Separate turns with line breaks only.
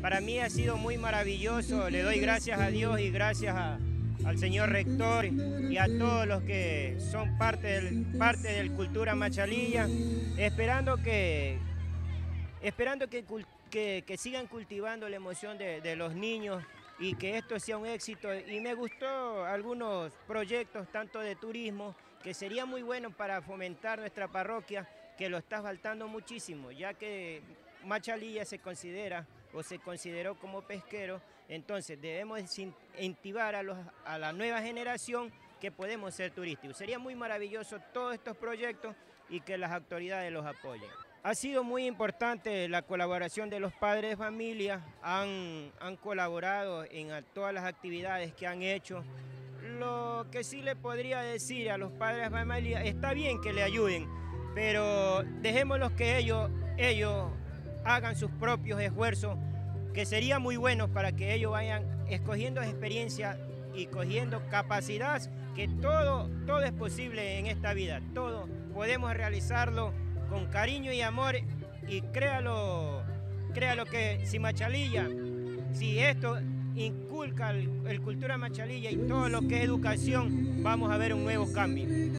Para mí ha sido muy maravilloso, le doy gracias a Dios y gracias al señor rector y a todos los que son parte del, parte del Cultura Machalilla, esperando que, esperando que, que, sigan cultivando la emoción de, de los niños y que esto sea un éxito. Y me gustó algunos proyectos, tanto de turismo, que sería muy bueno para fomentar nuestra parroquia, que lo está faltando muchísimo, ya que Machalilla se considera o se consideró como pesquero, entonces debemos incentivar a, los, a la nueva generación que podemos ser turísticos. Sería muy maravilloso todos estos proyectos y que las autoridades los apoyen. Ha sido muy importante la colaboración de los padres de familia, han, han colaborado en todas las actividades que han hecho. Lo que sí le podría decir a los padres de familia, está bien que le ayuden, pero dejémoslos que ellos, ellos hagan sus propios esfuerzos, que sería muy bueno para que ellos vayan escogiendo experiencia y cogiendo capacidad, que todo, todo es posible en esta vida, todo podemos realizarlo con cariño y amor y créalo, créalo que si Machalilla, si esto inculca el, el cultura Machalilla y todo lo que es educación, vamos a ver un nuevo cambio.